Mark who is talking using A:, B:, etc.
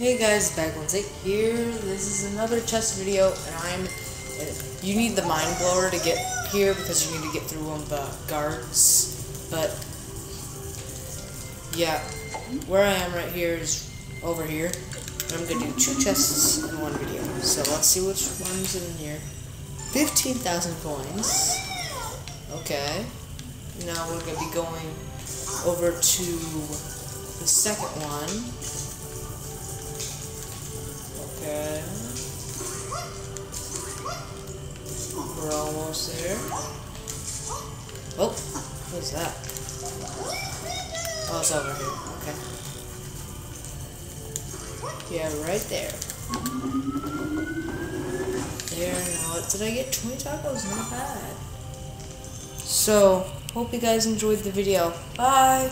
A: Hey guys, back here. This is another chest video, and I'm. You need the mind blower to get here because you need to get through one of the guards. But yeah, where I am right here is over here. And I'm gonna do two chests in one video. So let's see which one's in here. Fifteen thousand coins. Okay. Now we're gonna be going over to the second one. We're almost there. Oh, what's that? Oh, it's over here. Okay. Yeah, right there. There, now what did I get? 20 tacos, not bad. So, hope you guys enjoyed the video. Bye!